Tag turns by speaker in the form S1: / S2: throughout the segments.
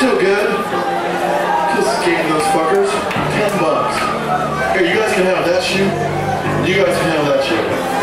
S1: still good. Just game those fuckers. Ten bucks. Here, you guys can have that shoe. You guys can have that shoe.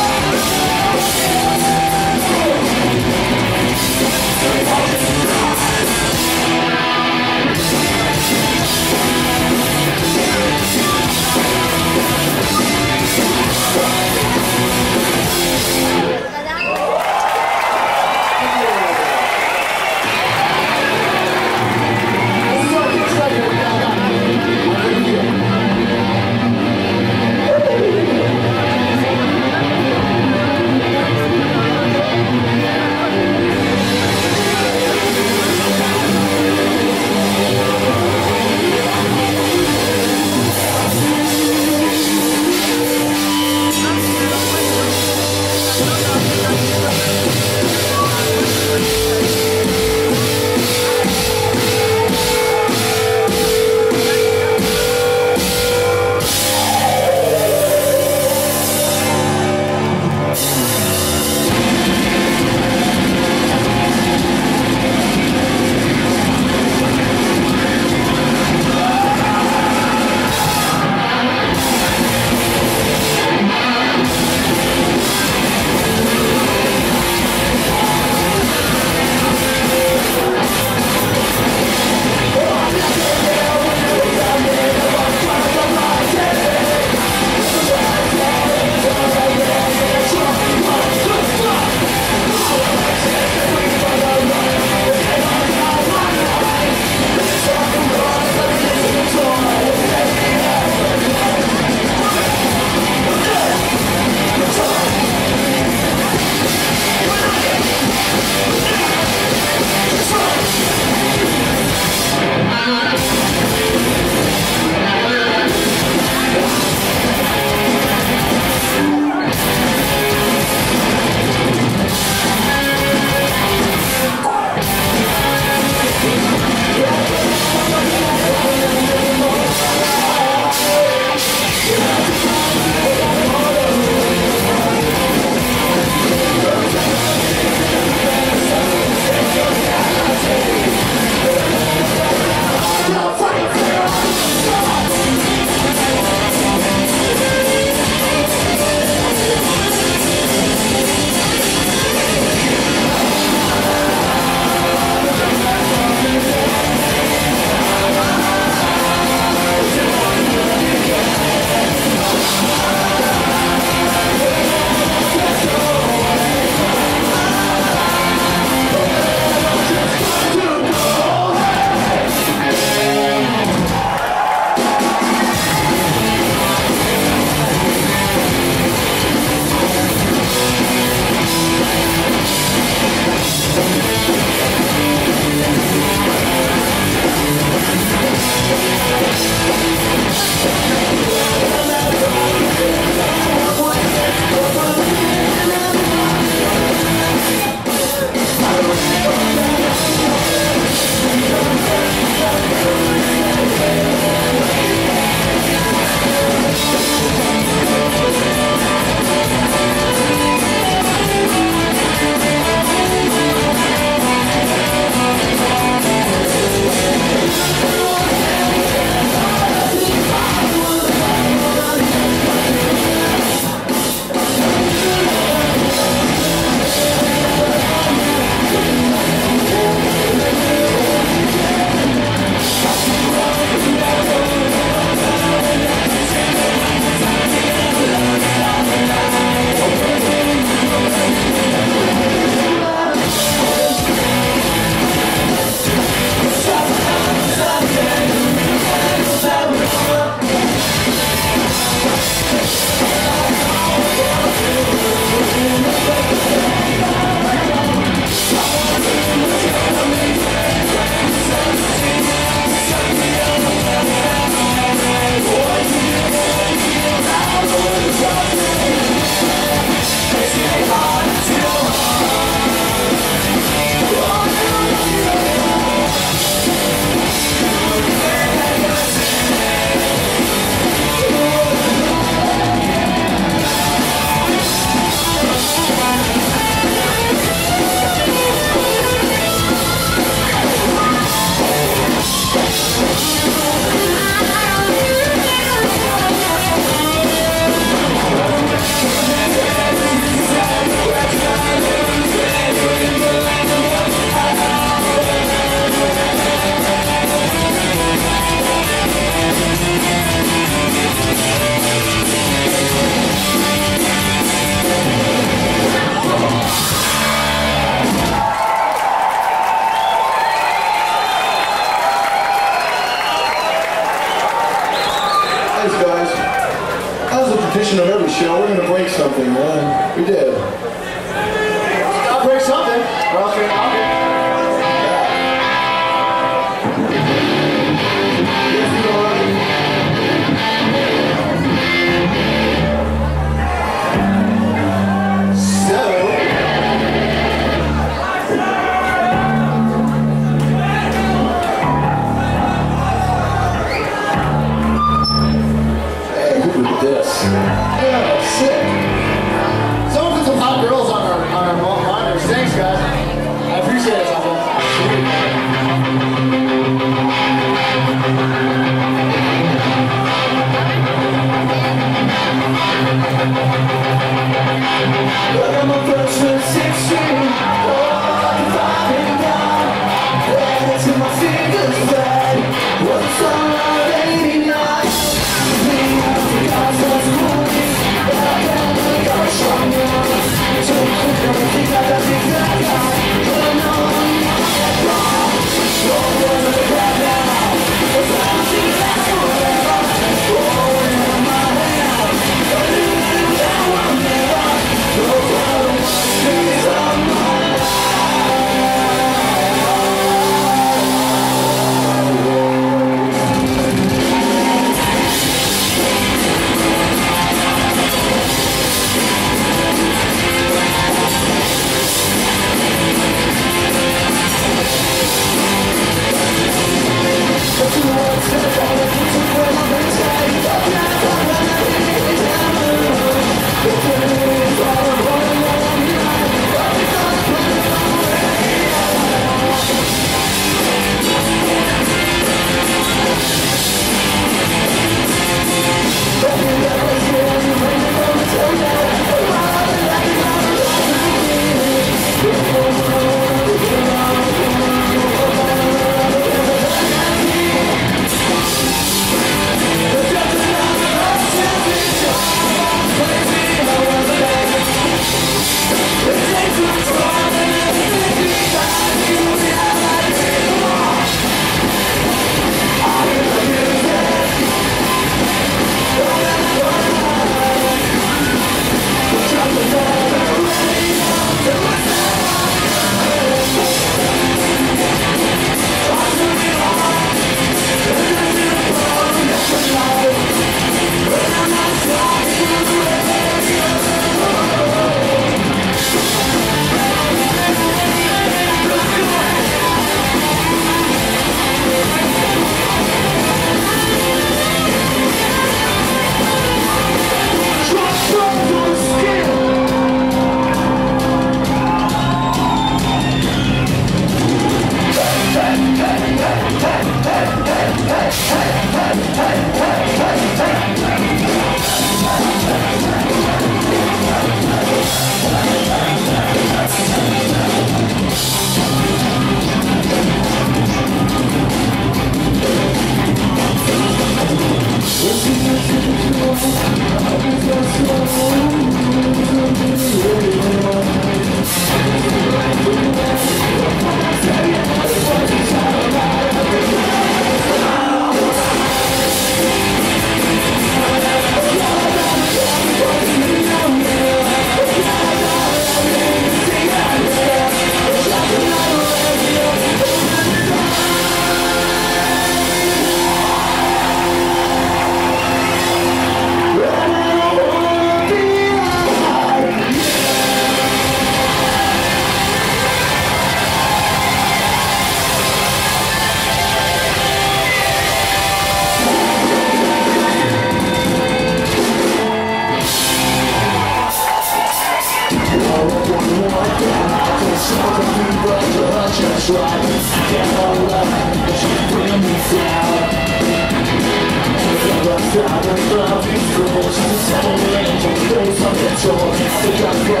S2: door,
S3: the drug